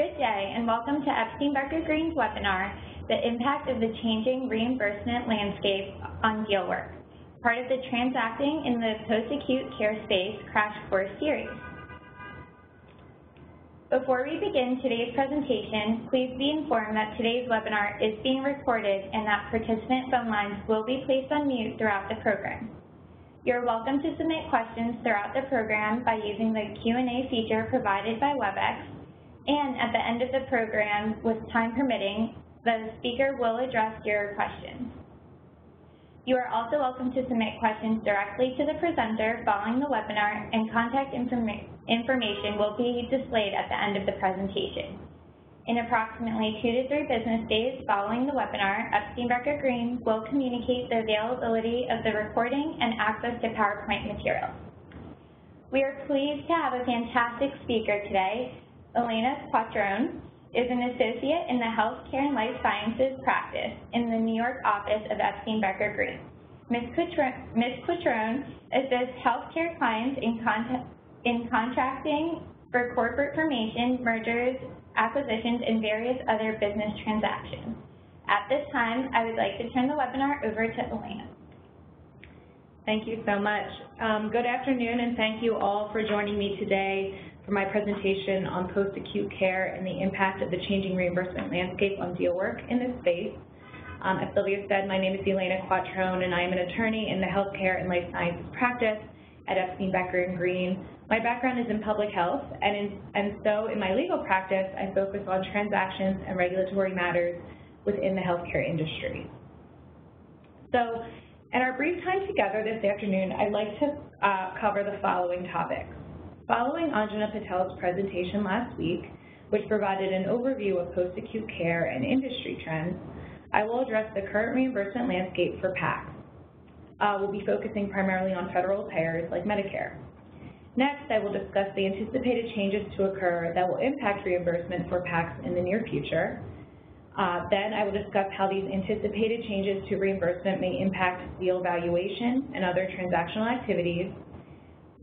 Good day and welcome to Epstein Becker Green's webinar, The Impact of the Changing Reimbursement Landscape on Deal Work, part of the Transacting in the Post-Acute Care Space Crash Course series. Before we begin today's presentation, please be informed that today's webinar is being recorded and that participant phone lines will be placed on mute throughout the program. You're welcome to submit questions throughout the program by using the Q&A feature provided by WebEx, and at the end of the program, with time permitting, the speaker will address your questions. You are also welcome to submit questions directly to the presenter following the webinar, and contact information information will be displayed at the end of the presentation. In approximately two to three business days following the webinar, Epstein Becker Green will communicate the availability of the recording and access to PowerPoint materials. We are pleased to have a fantastic speaker today. Elena Quattrone is an associate in the Healthcare and Life Sciences practice in the New York office of Epstein Becker Green. Ms. Quattrone assists healthcare clients in contact in contracting for corporate formation, mergers, acquisitions, and various other business transactions. At this time, I would like to turn the webinar over to Elena. Thank you so much. Um, good afternoon, and thank you all for joining me today for my presentation on post-acute care and the impact of the changing reimbursement landscape on deal work in this space. Um, as Sylvia said, my name is Elena Quattrone, and I am an attorney in the healthcare and life sciences practice at Epstein Becker and Green. My background is in public health, and, in, and so in my legal practice, I focus on transactions and regulatory matters within the healthcare industry. So in our brief time together this afternoon, I'd like to uh, cover the following topics. Following Anjana Patel's presentation last week, which provided an overview of post-acute care and industry trends, I will address the current reimbursement landscape for PACS uh, will be focusing primarily on federal payers like Medicare. Next, I will discuss the anticipated changes to occur that will impact reimbursement for PACS in the near future. Uh, then I will discuss how these anticipated changes to reimbursement may impact deal valuation and other transactional activities.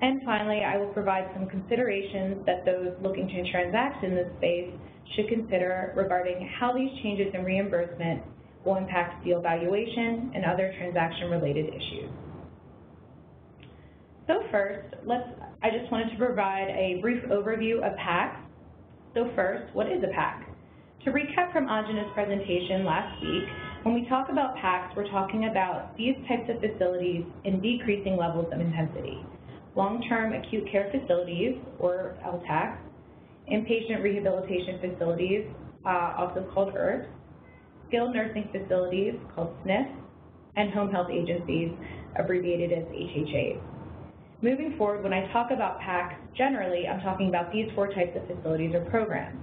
And finally, I will provide some considerations that those looking to transact in this space should consider regarding how these changes in reimbursement will impact deal valuation and other transaction-related issues. So first, let's, I just wanted to provide a brief overview of PACS. So first, what is a PAC? To recap from Anjana's presentation last week, when we talk about PACS, we're talking about these types of facilities in decreasing levels of intensity. Long-term acute care facilities, or LTACs, inpatient rehabilitation facilities, uh, also called IRFs, skilled nursing facilities called SNFs, and home health agencies, abbreviated as HHAs. Moving forward, when I talk about PACS, generally, I'm talking about these four types of facilities or programs.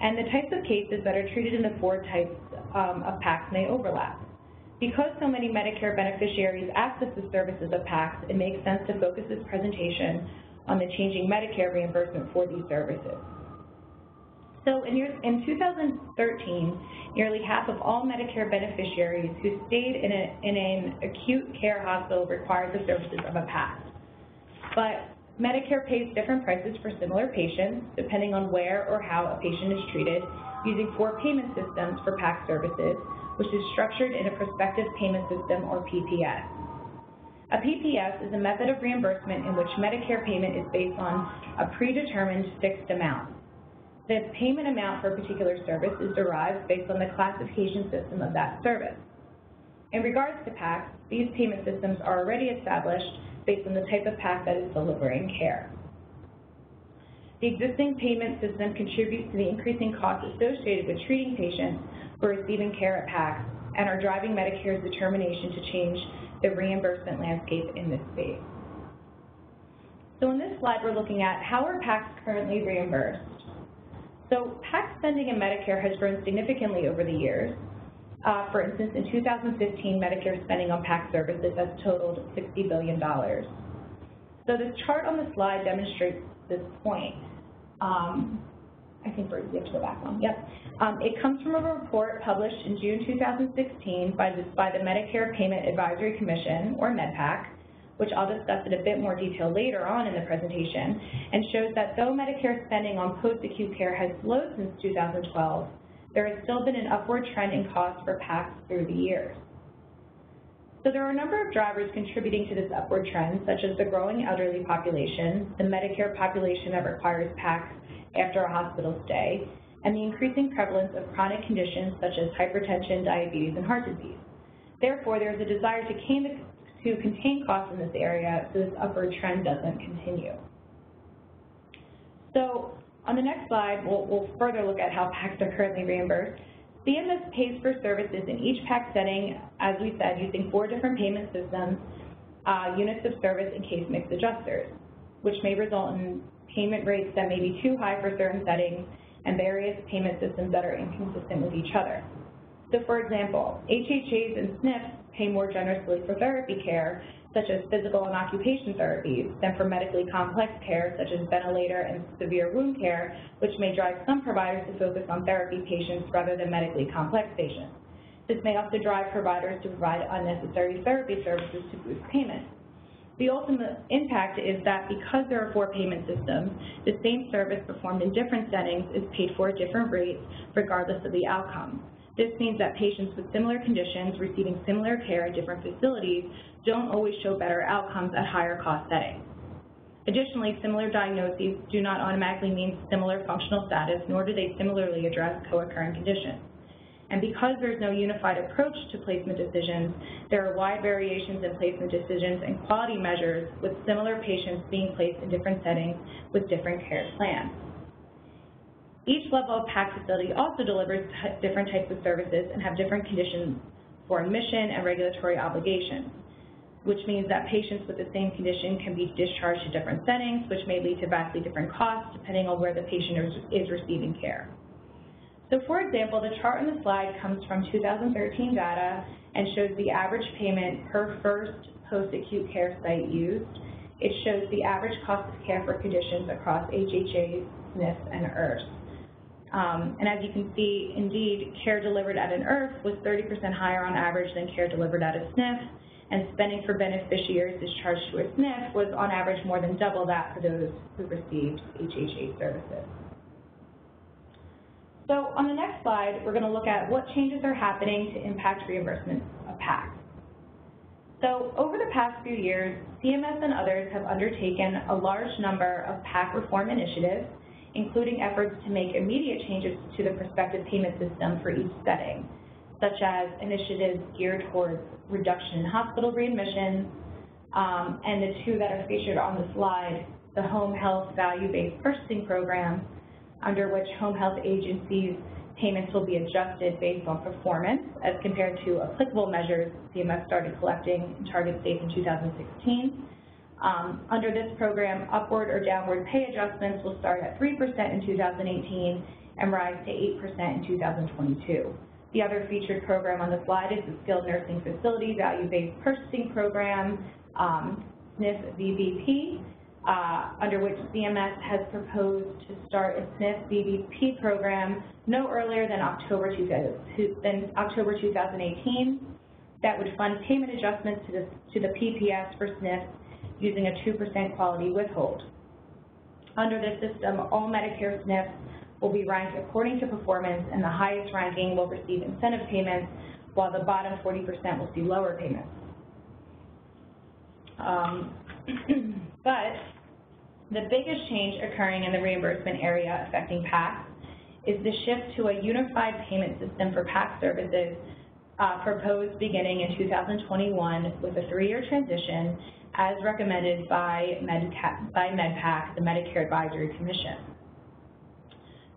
And the types of cases that are treated in the four types um, of PACS may overlap. Because so many Medicare beneficiaries access the services of PACS, it makes sense to focus this presentation on the changing Medicare reimbursement for these services. So in, in 2013, nearly half of all Medicare beneficiaries who stayed in, a, in an acute care hospital required the services of a PACS. But Medicare pays different prices for similar patients, depending on where or how a patient is treated, using four payment systems for PACS services, which is structured in a prospective payment system, or PPS. A PPS is a method of reimbursement in which Medicare payment is based on a predetermined fixed amount. The payment amount for a particular service is derived based on the classification system of that service. In regards to PACS, these payment systems are already established based on the type of PAC that is delivering care. The existing payment system contributes to the increasing costs associated with treating patients for receiving care at PACS and are driving Medicare's determination to change the reimbursement landscape in this space. So in this slide, we're looking at how are PACS currently reimbursed. So PAC spending in Medicare has grown significantly over the years. Uh, for instance, in 2015, Medicare spending on PAC services has totaled $60 billion. So this chart on the slide demonstrates this point. Um, I think we're, we have to go back one. Yep. Um, it comes from a report published in June 2016 by the, by the Medicare Payment Advisory Commission, or MedPAC, which I'll discuss in a bit more detail later on in the presentation, and shows that though Medicare spending on post-acute care has slowed since 2012, there has still been an upward trend in costs for PACS through the years. So there are a number of drivers contributing to this upward trend, such as the growing elderly population, the Medicare population that requires PACS after a hospital stay, and the increasing prevalence of chronic conditions such as hypertension, diabetes, and heart disease. Therefore, there is a desire to, contain costs in this area so this upward trend doesn't continue. So on the next slide, we'll, we'll further look at how PACs are currently reimbursed. CMS pays for services in each PAC setting, as we said, using four different payment systems, uh, units of service, and case mix adjusters, which may result in payment rates that may be too high for certain settings and various payment systems that are inconsistent with each other. So for example, HHAs and SNFs pay more generously for therapy care, such as physical and occupation therapies, than for medically complex care, such as ventilator and severe wound care, which may drive some providers to focus on therapy patients rather than medically complex patients. This may also drive providers to provide unnecessary therapy services to boost payments. The ultimate impact is that because there are four payment systems, the same service performed in different settings is paid for at different rates, regardless of the outcome. This means that patients with similar conditions receiving similar care at different facilities don't always show better outcomes at higher cost settings. Additionally, similar diagnoses do not automatically mean similar functional status, nor do they similarly address co-occurring conditions. And because there's no unified approach to placement decisions, there are wide variations in placement decisions and quality measures with similar patients being placed in different settings with different care plans. Each level of PAC facility also delivers different types of services and have different conditions for admission and regulatory obligations, which means that patients with the same condition can be discharged to different settings, which may lead to vastly different costs depending on where the patient is receiving care. So for example, the chart on the slide comes from 2013 data and shows the average payment per first post-acute care site used. It shows the average cost of care for conditions across HHAs, SNFs, and IRFs. Um, and as you can see, indeed, care delivered at an IRF was 30% higher on average than care delivered at a SNF, and spending for beneficiaries discharged to a SNF was on average more than double that for those who received HHA services. So on the next slide, we're going to look at what changes are happening to impact reimbursement of PACs. So over the past few years, CMS and others have undertaken a large number of PAC reform initiatives, including efforts to make immediate changes to the prospective payment system for each setting, such as initiatives geared towards reduction in hospital readmissions, um, and the two that are featured on the slide, the Home Health Value-Based Purchasing Program under which home health agencies payments will be adjusted based on performance as compared to applicable measures CMS started collecting in target states in 2016. Um, under this program, upward or downward pay adjustments will start at 3% in 2018 and rise to 8% in 2022. The other featured program on the slide is the Skilled Nursing Facility Value-Based Purchasing Program, um, SNF VBP, uh, under which CMS has proposed to start a SNF VBP program no earlier than October, than October 2018 that would fund payment adjustments to the, to the PPS for SNFs using a 2% quality withhold. Under this system, all Medicare SNFs will be ranked according to performance, and the highest ranking will receive incentive payments, while the bottom 40% will see lower payments. Um, but the biggest change occurring in the reimbursement area affecting PACs is the shift to a unified payment system for PAC services uh, proposed beginning in 2021 with a three-year transition as recommended by, by MedPAC, the Medicare Advisory Commission.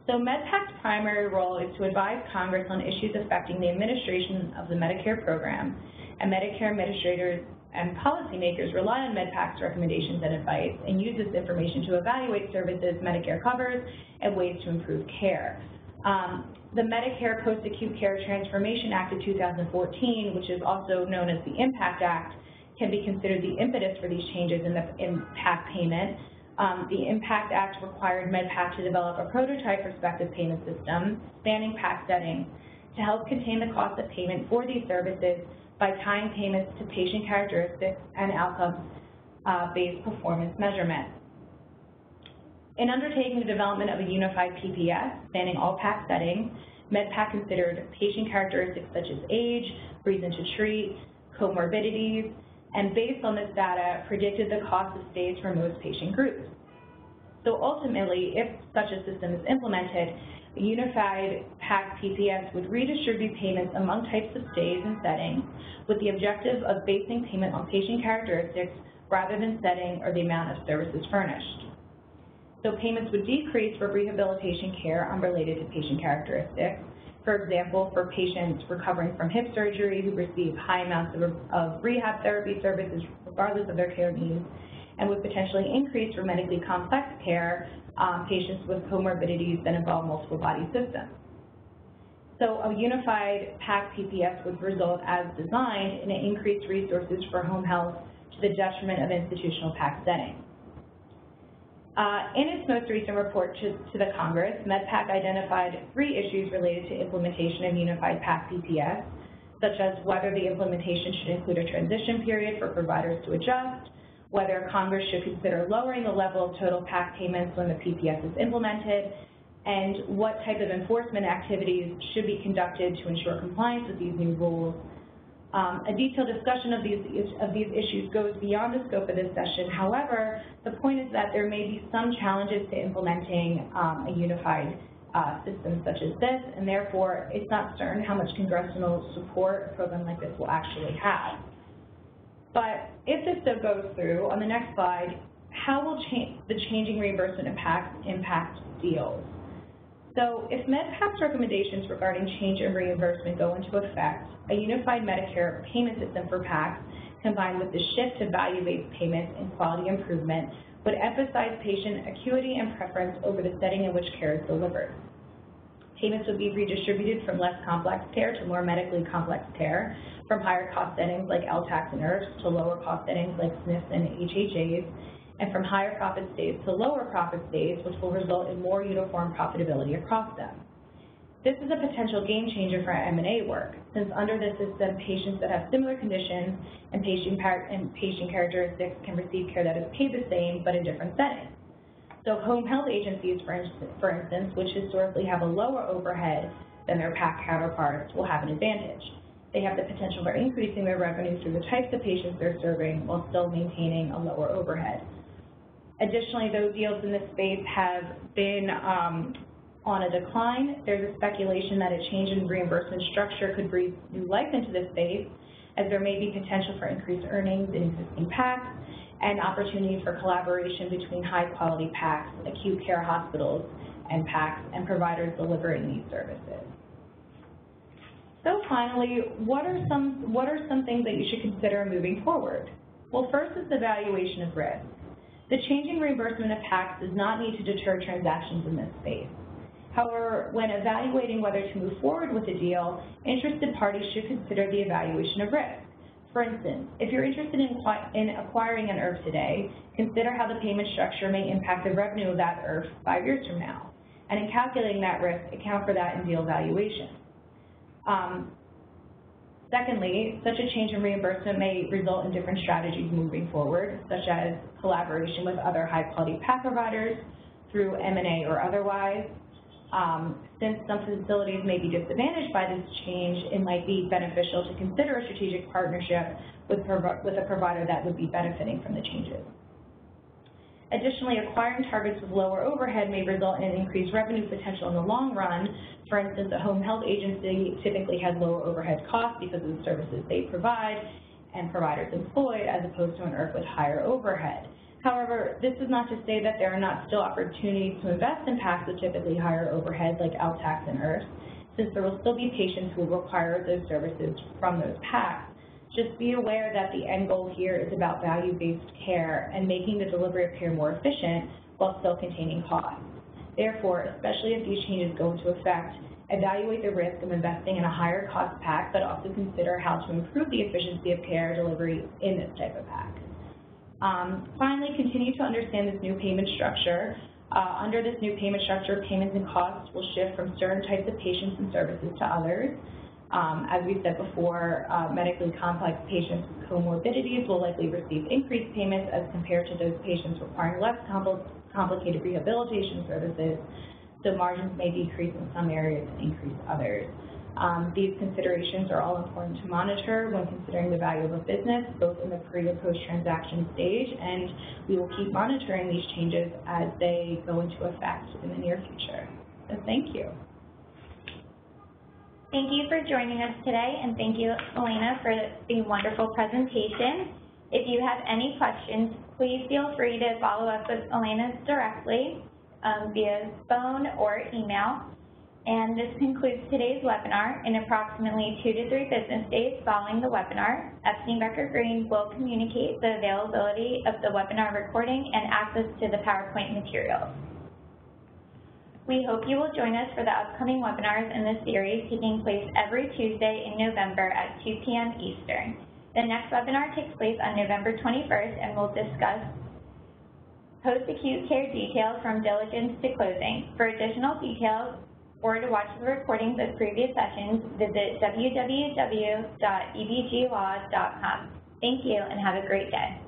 So MedPAC's primary role is to advise Congress on issues affecting the administration of the Medicare program, and Medicare administrators and policymakers rely on MedPAC's recommendations and advice and use this information to evaluate services Medicare covers and ways to improve care. Um, the Medicare Post-Acute Care Transformation Act of 2014, which is also known as the IMPACT Act, can be considered the impetus for these changes in the in PAC payment. Um, the IMPACT Act required MedPAC to develop a prototype prospective payment system spanning PAC settings to help contain the cost of payment for these services by tying payments to patient characteristics and outcomes uh, performance measurement. In undertaking the development of a unified PPS spanning all PAC settings, MedPAC considered patient characteristics such as age, reason to treat, comorbidities, and based on this data, predicted the cost of stays for most patient groups. So ultimately, if such a system is implemented, a unified PAC PPS would redistribute payments among types of stays and settings with the objective of basing payment on patient characteristics rather than setting or the amount of services furnished. So payments would decrease for rehabilitation care unrelated to patient characteristics. For example, for patients recovering from hip surgery who receive high amounts of, of rehab therapy services regardless of their care needs, and would potentially increase for medically complex care um, patients with comorbidities that involve multiple body systems. So a unified PAC PPS would result as designed in increased resources for home health to the detriment of institutional PAC settings. Uh, in its most recent report to, to, the Congress, MedPAC identified three issues related to implementation of unified PAC PPS, such as whether the implementation should include a transition period for providers to adjust, whether Congress should consider lowering the level of total PAC payments when the PPS is implemented, and what type of enforcement activities should be conducted to ensure compliance with these new rules, a detailed discussion of these, of these issues goes beyond the scope of this session. However, the point is that there may be some challenges to implementing um, a unified uh, system such as this, and therefore it's not certain how much congressional support a program like this will actually have. But if this still goes through, on the next slide, how will cha the changing reimbursement impact impact deals? So if MedPAC's recommendations regarding change in reimbursement go into effect, a unified Medicare payment system for PACs combined with the shift to value-based payments and quality improvement would emphasize patient acuity and preference over the setting in which care is delivered. Payments would be redistributed from less complex care to more medically complex care, from higher cost settings like LTACs and IRFs to lower cost settings like SNFs and HHAs, and from higher profit states to lower profit states, which will result in more uniform profitability across them. This is a potential game changer for M&A work, since under this system, patients that have similar conditions and patient, and patient characteristics can receive care that is paid the same but in different settings. So home health agencies, for instance, for instance, which historically have a lower overhead than their PAC counterparts, will have an advantage. They have the potential for increasing their revenue through the types of patients they're serving while still maintaining a lower overhead. Additionally, those yields in this space have been um, on a decline. There's a speculation that a change in reimbursement structure could breathe new life into this space, as there may be potential for increased earnings in existing PACs and opportunities for collaboration between high-quality PACs, acute care hospitals, and PACs, and providers delivering these services. So finally, what are some what are some things that you should consider moving forward? Well, first is the evaluation of risk. The changing reimbursement of PACs does not need to deter transactions in this space. However, when evaluating whether to move forward with a deal, interested parties should consider the evaluation of risk. For instance, if you're interested in, in acquiring an IRF today, consider how the payment structure may impact the revenue of that IRF five years from now. And in calculating that risk, account for that in deal valuation. Um, Secondly, such a change in reimbursement may result in different strategies moving forward, such as collaboration with other high-quality PAC providers through M&A or otherwise. Um, since some facilities may be disadvantaged by this change, it might be beneficial to consider a strategic partnership with, with a provider that would be benefiting from the changes. Additionally, acquiring targets with lower overhead may result in increased revenue potential in the long run. For instance, a home health agency typically has lower overhead costs because of the services they provide and providers employed as opposed to an IRF with higher overhead. However, this is not to say that there are not still opportunities to invest in PACs with typically higher overhead like LTACs and IRFs, since there will still be patients who will require those services from those PACs. Just be aware that the end goal here is about value-based care and making the delivery of care more efficient while still containing costs. Therefore, especially if these changes go into effect, evaluate the risk of investing in a higher cost PAC, but also consider how to improve the efficiency of care delivery in this type of PAC. Um, finally, continue to understand this new payment structure. Uh, under this new payment structure, payments and costs will shift from certain types of patients and services to others. Um, as we said before, uh, medically complex patients with comorbidities will likely receive increased payments as compared to those patients requiring less compl complicated rehabilitation services. So margins may decrease in some areas and increase others. Um, these considerations are all important to monitor when considering the value of a business, both in the pre and post-transaction stage, and we will keep monitoring these changes as they go into effect in the near future. So thank you. Thank you for joining us today, and thank you, Elena, for the wonderful presentation. If you have any questions, please feel free to follow up with Elena directly um, via phone or email. And this concludes today's webinar. In approximately two to three business days following the webinar, Epstein Becker Green will communicate the availability of the webinar recording and access to the PowerPoint materials. We hope you will join us for the upcoming webinars in this series taking place every Tuesday in November at 2 p.m. Eastern. The next webinar takes place on November 21st and will discuss post-acute care details from diligence to closing. For additional details, or to watch the recordings of previous sessions, visit www.ebglaw.com. Thank you and have a great day.